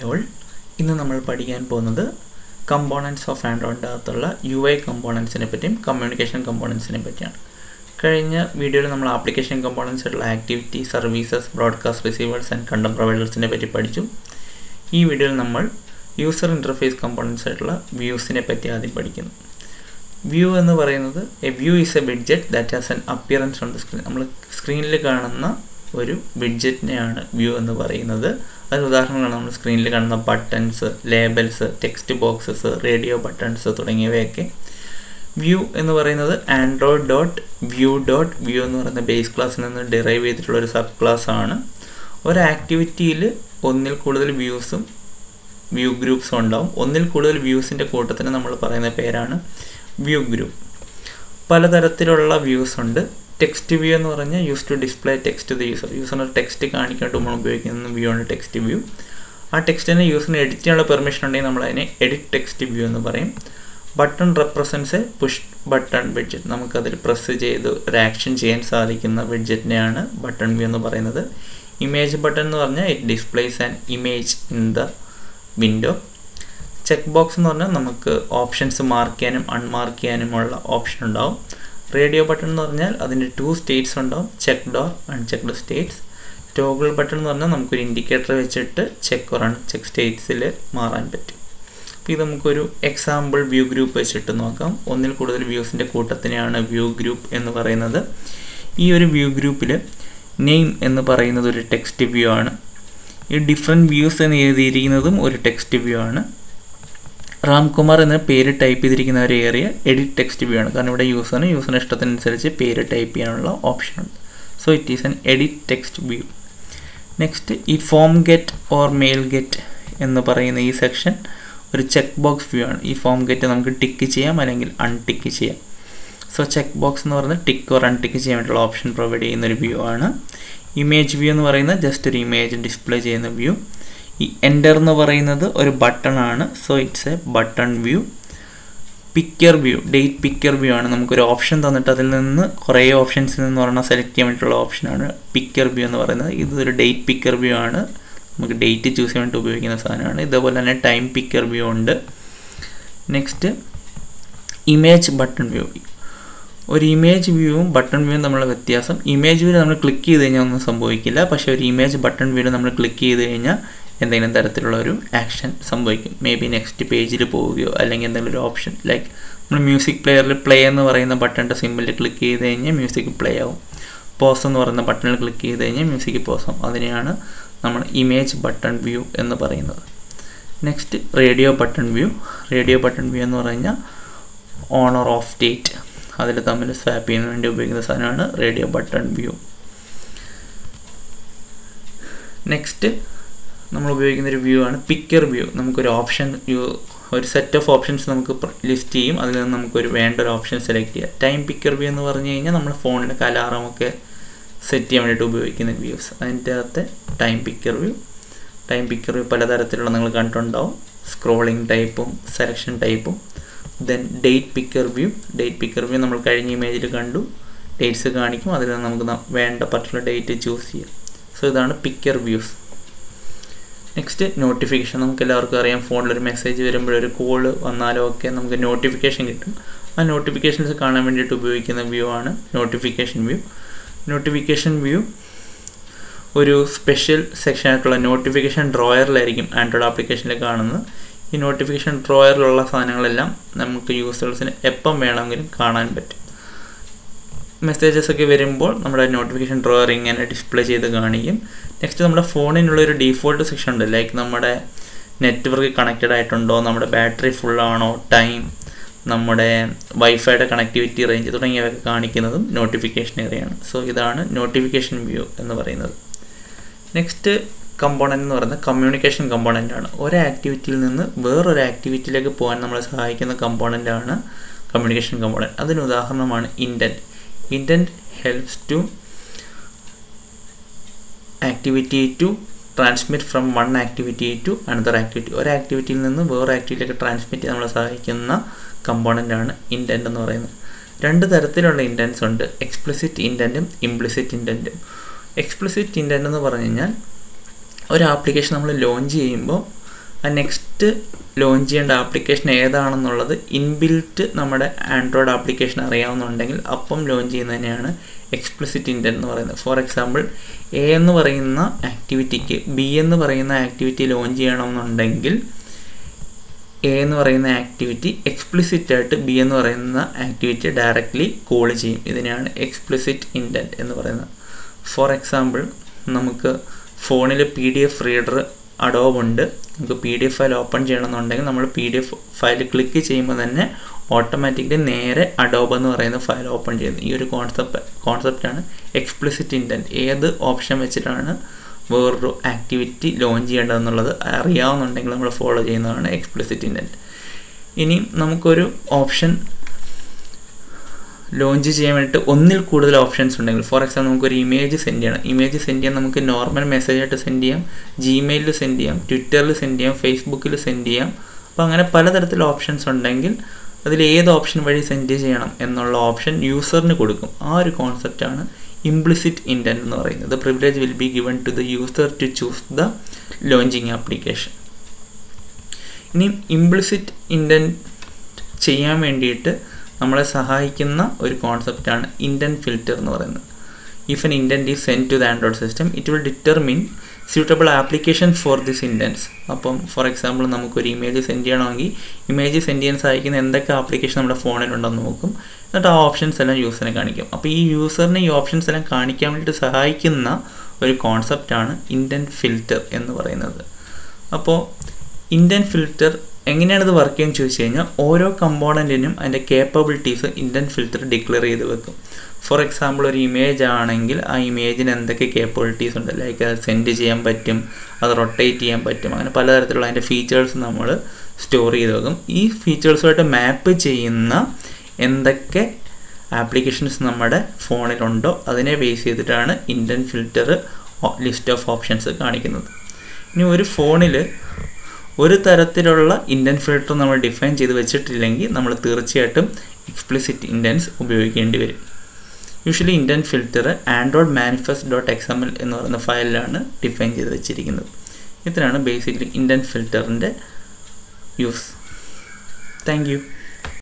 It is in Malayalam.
ഹായ് ഓൾ ഇന്ന് നമ്മൾ പഠിക്കാൻ പോകുന്നത് കമ്പോണൻസ് ഓഫ് ആൻഡ്രോയിഡിന്റെ അകത്തുള്ള യു ഐ കമ്പോണൻസിനെ പറ്റിയും കമ്മ്യൂണിക്കേഷൻ കമ്പോണൻസിനെ പറ്റിയാണ്. കഴിഞ്ഞ വീഡിയോയിൽ നമ്മൾ ആപ്ലിക്കേഷൻ കമ്പോണൻസ് ആയിട്ടുള്ള activity services broadcast receivers and content പ്രൊവൈഡേഴ്സിനെ പറ്റി പഠിച്ചു. ഈ വീഡിയോയിൽ നമ്മൾ യൂസർ ഇന്റർഫേസ് കമ്പോണൻസ് ആയിട്ടുള്ള വ്യൂസിനെ പറ്റി ആദ്യം പഠിക്കുന്നു. വ്യൂ എന്ന് പറയുന്നത് a view is a widget that has an appearance on the screen നമ്മൾ സ്ക്രീനിൽ കാണുന്ന ഒരു വിഡ്ജറ്റിനെയാണ് വ്യൂ എന്ന് പറയുന്നത്. അതിന് ഉദാഹരണങ്ങളാണ് നമ്മൾ സ്ക്രീനിൽ കാണുന്ന buttons labels text boxes radio buttons തുടങ്ങിയവയൊക്കെ. വ്യൂ എന്ന് പറയുന്നത് Android dot view dot view എന്ന് പറയുന്ന ബേസ് ക്ലാസ്സിൽ നിന്ന് ഡിറൈവ് ചെയ്തിട്ടുള്ള ഒരു സബ് ക്ലാസ് ആണ്. ഒരു ആക്ടിവിറ്റിയിൽ ഒന്നിൽ കൂടുതൽ വ്യൂസും വ്യൂ ഗ്രൂപ്പ്സും ഉണ്ടാവും. ഒന്നിൽ കൂടുതൽ വ്യൂസിന്റെ കൂട്ടത്തിന് നമ്മൾ പറയുന്ന പേരാണ് വ്യൂ ഗ്രൂപ്പ് പലതരത്തിലുള്ള വ്യൂസ് ഉണ്ട്. ടെക്സ്റ്റ് വ്യൂ എന്ന് പറഞ്ഞാൽ use to display text the user യൂസറിന് text കാണിക്കാണ്ട് നമ്മൾ ഉപയോഗിക്കുന്ന വ്യൂ ആണ് ടെക്സ്റ്റ് വ്യൂ ആ ടെക്സ്റ്റിനെ യൂസറിന് എഡിറ്റ് ചെയ്യാനുള്ള പെർമിഷൻ ഉണ്ടെങ്കിൽ നമ്മൾ അതിനെ എഡിറ്റ് ടെക്സ്റ്റ് വ്യൂ എന്ന് പറയും. Button represents push button widget നമുക്കതിൽ പ്രസ് ചെയ്ത് ഒരു ആക്ഷൻ ചെയ്യാൻ സാധിക്കുന്ന ബിഡ്ജറ്റിനെയാണ് ബട്ടൺ വ്യൂ എന്ന് പറയുന്നത്. ഇമേജ് ബട്ടൺ എന്ന് പറഞ്ഞാൽ it displays an image in the window check box എന്ന് പറഞ്ഞാൽ നമുക്ക് ഓപ്ഷൻസ് മാർക്ക് ചെയ്യാനും അൺമാർക്ക് ചെയ്യാനുമുള്ള ഓപ്ഷൻ ഉണ്ടാവും. റേഡിയോ ബട്ടൺ എന്ന് പറഞ്ഞാൽ അതിന്റെ ടു സ്റ്റേറ്റ്സ് ഉണ്ടാവും. Checked or unchecked states toggle button എന്ന് പറഞ്ഞാൽ നമുക്കൊരു ഇൻഡിക്കേറ്റർ വെച്ചിട്ട് ചെക്ക് ഓർ അൺചെക്ക് സ്റ്റേറ്റ്സിൽ മാറാൻ പറ്റും. അപ്പോൾ ഇത് നമുക്കൊരു എക്സാമ്പിൾ വ്യൂ ഗ്രൂപ്പ് വെച്ചിട്ട് നോക്കാം. ഒന്നിൽ കൂടുതൽ വ്യൂസിന്റെ കൂട്ടത്തിനെയാണ് വ്യൂ ഗ്രൂപ്പ് എന്ന് പറയുന്നത്. ഈ ഒരു വ്യൂ ഗ്രൂപ്പിൽ നെയിം എന്ന് പറയുന്നത് ഒരു ടെക്സ്റ്റ് വ്യൂ ആണ്. ഈ ഡിഫറെന്റ് വ്യൂസ് എന്ന് എഴുതിയിരിക്കുന്നതും ഒരു ടെക്സ്റ്റ് വ്യൂ ആണ്. റാംകുമാർ എന്ന പേര് ടൈപ്പ് ചെയ്തിരിക്കുന്ന ഒരു ഏരിയ എഡിറ്റ് ടെക്സ്റ്റ് വ്യൂ ആണ്. കാരണം ഇവിടെ യൂസറിന് യൂസറിന് ഇഷ്ടത്തിനനുസരിച്ച് പേര് ടൈപ്പ് ചെയ്യാനുള്ള ഓപ്ഷൻ ഉണ്ട്. So it is an edit text view next ഈ form get or mail get എന്ന് പറയുന്ന ഈ സെക്ഷൻ ഒരു ചെക്ക് ബോക്സ് വ്യൂ ആണ്. ഈ ഫോം ഗെറ്റ് നമുക്ക് ടിക്ക് ചെയ്യാം അല്ലെങ്കിൽ അൺടിക്ക് ചെയ്യാം. സോ ചെക്ക് ബോക്സ് എന്ന് പറയുന്നത് ടിക്ക് ഓർ അൺടിക്ക് ചെയ്യാൻ വേണ്ടിയുള്ള ഓപ്ഷൻ പ്രൊവൈഡ് ചെയ്യുന്ന ഒരു വ്യൂ ആണ്. ഇമേജ് വ്യൂ എന്ന് പറയുന്നത് ജസ്റ്റ് ഒരു ഇമേജ് ഡിസ്പ്ലേ ചെയ്യുന്ന വ്യൂ ഈ എന്റർ എന്ന് പറയുന്നത് ഒരു ബട്ടൺ ആണ്. So it's a button view picture view date picture view ആണ്. നമുക്കൊരു ഓപ്ഷൻ തന്നിട്ട് അതിൽ നിന്ന് കുറേ ഓപ്ഷൻസിൽ നിന്ന് പറഞ്ഞാൽ സെലക്ട് ചെയ്യാൻ വേണ്ടിയിട്ടുള്ള ഓപ്ഷനാണ് പിക്ചർ വ്യൂ എന്ന് പറയുന്നത്. ഇതൊരു ഡേറ്റ് പിക്ചർ വ്യൂ ആണ്. നമുക്ക് ഡേറ്റ് ചൂസ് ചെയ്യാൻ വേണ്ടി ഉപയോഗിക്കുന്ന സാധനമാണ്. ഇതേപോലെ തന്നെ ടൈം പിക്ചർ വ്യൂ ഉണ്ട്. നെക്സ്റ്റ് ഇമേജ് ബട്ടൺ വ്യൂ ഒരു ഇമേജ് വ്യൂവും ബട്ടൺ വ്യൂവും തമ്മിലുള്ള വ്യത്യാസം. ഇമേജ് വ്യൂ നമ്മൾ ക്ലിക്ക് ചെയ്ത് കഴിഞ്ഞാൽ ഒന്നും സംഭവിക്കില്ല. പക്ഷേ ഒരു ഇമേജ് ബട്ടൺ വ്യൂ നമ്മൾ ക്ലിക്ക് ചെയ്ത് കഴിഞ്ഞാൽ എന്തെങ്കിലും തരത്തിലുള്ള ഒരു ആക്ഷൻ സംഭവിക്കും. മേ ബി നെക്സ്റ്റ് പേജിൽ പോവുകയോ അല്ലെങ്കിൽ എന്തെങ്കിലും ഒരു ഓപ്ഷൻ ലൈക്ക് നമ്മൾ മ്യൂസിക് പ്ലെയറിൽ പ്ലേ എന്ന് പറയുന്ന ബട്ടണിന്റെ സിമ്പിളിൽ ക്ലിക്ക് ചെയ്ത് കഴിഞ്ഞാൽ മ്യൂസിക് പ്ലേ ആവും. പോസ് എന്ന് പറയുന്ന ബട്ടണിൽ ക്ലിക്ക് ചെയ്ത് കഴിഞ്ഞാൽ മ്യൂസിക് പോസ് ആവും. അതിനെയാണ് നമ്മൾ ഇമേജ് ബട്ടൺ വ്യൂ എന്ന് പറയുന്നത്. Next radio button view radio button view എന്ന് പറഞ്ഞാൽ ഓണർ ഓഫ് ഡേറ്റ് അതിൽ തമ്മിൽ സ്വാപ്പ് ചെയ്യാൻ വേണ്ടി ഉപയോഗിക്കുന്ന സാധനമാണ് റേഡിയോ ബട്ടൺ വ്യൂ നെക്സ്റ്റ് നമ്മൾ ഉപയോഗിക്കുന്ന ഒരു വ്യൂ ആണ് പിക്കർ വ്യൂ നമുക്കൊരു ഓപ്ഷൻ വ്യൂ ഒരു സെറ്റ് ഓഫ് ഓപ്ഷൻസ് നമുക്ക് ലിസ്റ്റ് ചെയ്യും. അതിൽ നിന്ന് നമുക്കൊരു വേണ്ട ഒരു ഓപ്ഷൻ സെലക്ട് ചെയ്യാം. ടൈം പിക്കർ വ്യൂ എന്ന് പറഞ്ഞു കഴിഞ്ഞാൽ നമ്മൾ ഫോണിന്റെ കലാറമൊക്കെ സെറ്റ് ചെയ്യാൻ വേണ്ടിയിട്ട് ഉപയോഗിക്കുന്ന വ്യൂസ് അതിന്റെ അകത്ത് time picker view time picker view പലതരത്തിലുള്ള നിങ്ങൾ കണ്ടിട്ടുണ്ടാവും. സ്ക്രോളിംഗ് ടൈപ്പും സെലക്ഷൻ ടൈപ്പും then date picker view date picker view നമ്മൾ കഴിഞ്ഞ ഇമേജിൽ കണ്ടു. ഡേറ്റ്സ് കാണിക്കും. അതിൽ നിന്ന് നമുക്ക് വേണ്ട പർട്ടിക്കുലർ ഡേറ്റ് ചൂസ് ചെയ്യാം. സോ ഇതാണ് പിക്കർ വ്യൂസ് നെക്സ്റ്റ് നോട്ടിഫിക്കേഷൻ നമുക്ക് എല്ലാവർക്കും അറിയാം ഒരു മെസ്സേജ് വരുമ്പോഴൊരു കോൾ വന്നാലോ ഒക്കെ നമുക്ക് നോട്ടിഫിക്കേഷൻ കിട്ടും. ആ നോട്ടിഫിക്കേഷൻസ് കാണാൻ വേണ്ടിയിട്ട് ഉപയോഗിക്കുന്ന വ്യൂ ആണ് നോട്ടിഫിക്കേഷൻ വ്യൂ നോട്ടിഫിക്കേഷൻ വ്യൂ ഒരു സ്പെഷ്യൽ സെക്ഷൻ ആയിട്ടുള്ള നോട്ടിഫിക്കേഷൻ ഡ്രോയറിലായിരിക്കും ആൻഡ്രോയിഡ് ആപ്ലിക്കേഷനിൽ കാണുന്നത്. ഈ നോട്ടിഫിക്കേഷൻ ഡ്രോയറിലുള്ള സാധനങ്ങളെല്ലാം നമുക്ക് യൂസേഴ്സിന് എപ്പം വേണമെങ്കിലും കാണാൻ പറ്റും. മെസ്സേജസ് ഒക്കെ വരുമ്പോൾ നമ്മുടെ നോട്ടിഫിക്കേഷൻ ഡ്രോയർ ഇങ്ങനെ ഡിസ്പ്ലേ ചെയ്ത് കാണിക്കും. നെക്സ്റ്റ് നമ്മുടെ ഫോണിനുള്ള ഒരു ഡീഫോൾട്ട് സെക്ഷൻ ഉണ്ട്. ലൈക്ക് നമ്മുടെ നെറ്റ്വർക്ക് കണക്റ്റഡ് ആയിട്ടുണ്ടോ? നമ്മുടെ ബാറ്ററി ഫുള്ളാണോ ടൈം നമ്മുടെ വൈഫൈയുടെ കണക്ടിവിറ്റി റേഞ്ച് തുടങ്ങിയവയൊക്കെ കാണിക്കുന്നതും നോട്ടിഫിക്കേഷൻ ഏറിയാണ് സോ ഇതാണ് നോട്ടിഫിക്കേഷൻ വ്യൂ എന്ന് പറയുന്നത്. നെക്സ്റ്റ് കമ്പോണന്റ് എന്ന് പറയുന്നത് കമ്മ്യൂണിക്കേഷൻ കമ്പോണന്റ് ആണ്. ഒരു ആക്ടിവിറ്റിയിൽ നിന്ന് വേറൊരു ആക്ടിവിറ്റിയിലേക്ക് പോകാൻ നമ്മളെ സഹായിക്കുന്ന കമ്പോണന്റ് ആണ് കമ്മ്യൂണിക്കേഷൻ കമ്പോണന്റ് അതിന് ഉദാഹരണമാണ് intent intent helps to activity to transmit from one activity to another activity ഒരു ആക്ടിവിറ്റിയിൽ നിന്ന് വേറെ ആക്ടിവിറ്റിയിലേക്ക് ട്രാൻസ്മിറ്റ് ചെയ്യാൻ നമ്മളെ സഹായിക്കുന്ന കമ്പോണന്റ് ആണ് ഇന്റന്റ് എന്ന് പറയുന്നത്. രണ്ട് തരത്തിലുള്ള ഇന്റൻസ് ഉണ്ട്. എക്സ്പ്ലിസിറ്റ് ഇന്റന്റും ഇംപ്ലിസിറ്റ് ഇന്റന്റും എക്സ്പ്ലിസിറ്റ് ഇന്റന്റ് എന്ന് പറഞ്ഞു കഴിഞ്ഞാൽ ഒരു ആപ്ലിക്കേഷൻ നമ്മൾ ലോഞ്ച് ചെയ്യുമ്പോൾ നെക്സ്റ്റ് ലോഞ്ച് ചെയ്യേണ്ട ആപ്ലിക്കേഷൻ ഏതാണെന്നുള്ളത് ഇൻബിൽറ്റ് നമ്മുടെ ആൻഡ്രോയിഡ് ആപ്ലിക്കേഷൻ അറിയാവുന്നുണ്ടെങ്കിൽ അപ്പം ലോഞ്ച് ചെയ്യുന്നതിനെയാണ് എക്സ്പ്ലിസിറ്റ് ഇന്റന്റ് എന്ന് പറയുന്നത്. ഫോർ എക്സാമ്പിൾ എ എന്ന് പറയുന്ന ആക്ടിവിറ്റിക്ക് ബി എന്ന് പറയുന്ന ആക്ടിവിറ്റി ലോഞ്ച് ചെയ്യണമെന്നുണ്ടെങ്കിൽ എ എന്ന് പറയുന്ന ആക്ടിവിറ്റി എക്സ്പ്ലിസിറ്റ് ആയിട്ട് ബി എന്ന് പറയുന്ന ആക്ടിവിറ്റി ഡയറക്റ്റ്ലി കോൾ ചെയ്യും. ഇതിനെയാണ് എക്സ്പ്ലിസിറ്റ് ഇന്റന്റ് എന്ന് പറയുന്നത്. ഫോർ എക്സാമ്പിൾ നമുക്ക് ഫോണിൽ P D F reader Adobe ഉണ്ട് നമുക്ക് P D F file open ചെയ്യണമെന്നുണ്ടെങ്കിൽ നമ്മൾ P D F file click ചെയ്യുമ്പോൾ തന്നെ ഓട്ടോമാറ്റിക്കലി നേരെ അഡോബ് എന്ന് പറയുന്ന ഫയൽ ഓപ്പൺ ചെയ്യുന്നത് ഈ ഒരു കോൺസെപ്റ്റ് കോൺസെപ്റ്റാണ് എക്സ്പ്ലിസിറ്റ് ഇന്റന്റ് ഏത് ഓപ്ഷൻ വെച്ചിട്ടാണ് വേറൊരു ആക്ടിവിറ്റി ലോഞ്ച് ചെയ്യേണ്ടതെന്നുള്ളത് അറിയാവുന്നുണ്ടെങ്കിൽ നമ്മൾ ഫോളോ ചെയ്യുന്നതാണ് എക്സ്പ്ലിസിറ്റ് ഇന്റന്റ് ഇനി നമുക്കൊരു ഓപ്ഷൻ ലോഞ്ച് ചെയ്യാൻ വേണ്ടിയിട്ട് ഒന്നിൽ കൂടുതൽ ഓപ്ഷൻസ് ഉണ്ടെങ്കിൽ ഫോർ എക്സാമ്പിൾ നമുക്കൊരു ഇമേജ് സെൻഡ് ചെയ്യണം. ഇമേജ് സെൻഡ് ചെയ്യാൻ നമുക്ക് നോർമൽ മെസ്സേജ് ആയിട്ട് സെൻഡ് ചെയ്യാം ജിമെയിലിൽ സെൻഡ് ചെയ്യാം ട്വിറ്ററിൽ സെൻഡ് ചെയ്യാം ഫേസ്ബുക്കിൽ സെൻഡ് ചെയ്യാം. അപ്പോൾ അങ്ങനെ പലതരത്തിലുള്ള ഓപ്ഷൻസ് ഉണ്ടെങ്കിൽ അതിൽ ഏത് ഓപ്ഷൻ വഴി സെൻഡ് ചെയ്യണം എന്നുള്ള ഓപ്ഷൻ യൂസറിന് കൊടുക്കും. ആ ഒരു കോൺസെപ്റ്റാണ് ഇംപ്ലിസിറ്റ് ഇന്റന്റ് എന്ന് പറയുന്നത്. Privilege will be given to the user to choose the launching application ഇനി ഇംപ്ലിസിറ്റ് ഇന്റന്റ് ചെയ്യാൻ വേണ്ടിയിട്ട് നമ്മളെ സഹായിക്കുന്ന ഒരു കോൺസെപ്റ്റാണ് ഇന്റന്റ് ഫിൽറ്റർ എന്ന് പറയുന്നത്. If an intent is sent to the Android system it will determine suitable application for this intents അപ്പം ഫോർ എക്സാമ്പിൾ നമുക്കൊരു ഇമേജ് സെൻഡ് ചെയ്യണമെങ്കിൽ ഇമേജ് സെൻഡ് ചെയ്യാൻ സഹായിക്കുന്ന എന്തൊക്കെ ആപ്ലിക്കേഷൻ നമ്മുടെ ഫോണിലുണ്ടെന്ന് നോക്കും. എന്നിട്ട് ആ ഓപ്ഷൻസ് എല്ലാം യൂസറിനെ കാണിക്കും. അപ്പോൾ ഈ യൂസറിനെ ഈ ഓപ്ഷൻസ് എല്ലാം കാണിക്കാൻ വേണ്ടിയിട്ട് സഹായിക്കുന്ന ഒരു കോൺസെപ്റ്റാണ് ഇന്റന്റ് ഫിൽറ്റർ എന്ന് പറയുന്നത്. അപ്പോൾ ഇന്റന്റ് ഫിൽറ്റർ എങ്ങനെയാണ് ഇത് വർക്ക് ചെയ്യുന്നത് ചോദിച്ചു കഴിഞ്ഞാൽ ഓരോ കമ്പോണന്റിനും അതിന്റെ കേപ്പബിലിറ്റീസ് ഇന്ത്യൻ ഫിൽറ്റർ ഡിക്ലെയർ ചെയ്ത് വെക്കും. ഫോർ എക്സാമ്പിൾ ഒരു ഇമേജ് ആണെങ്കിൽ ആ ഇമേജിന് എന്തൊക്കെ കേപ്പബിലിറ്റീസ് ഉണ്ട്? ലൈക്ക് അത് സെൻഡ് ചെയ്യാൻ പറ്റും അത് റൊട്ടേറ്റ് ചെയ്യാൻ പറ്റും അങ്ങനെ പലതരത്തിലുള്ള അതിന്റെ ഫീച്ചേഴ്സ് നമ്മൾ സ്റ്റോർ ചെയ്ത് വെക്കും. ഈ ഫീച്ചേഴ്സുമായിട്ട് മാപ്പ് ചെയ്യുന്ന എന്തൊക്കെ ആപ്ലിക്കേഷൻസ് നമ്മുടെ ഫോണിലുണ്ടോ? അതിനെ ബേസ് ചെയ്തിട്ടാണ് intent filter list of options കാണിക്കുന്നത്. ഇനി ഒരു ഫോണിൽ ഒരു തരത്തിലുള്ള ഇൻഡൻസ് ഫിൽട്ടർ നമ്മൾ ഡിഫൈൻ ചെയ്ത് വെച്ചിട്ടില്ലെങ്കിൽ നമ്മൾ തീർച്ചയായിട്ടും എക്സ്പ്ലിസിറ്റ് ഇൻഡൻസ് ഉപയോഗിക്കേണ്ടി വരും. Usually intents filter Android manifest dot X M L എന്ന് പറയുന്ന ഫയലിലാണ് ഡിഫൈൻ ചെയ്ത് വെച്ചിരിക്കുന്നത്. ഇത്രയാണ് ബേസിക്കലി ഇൻഡൻസ് ഫിൽറ്ററിന്റെ യൂസ് താങ്ക്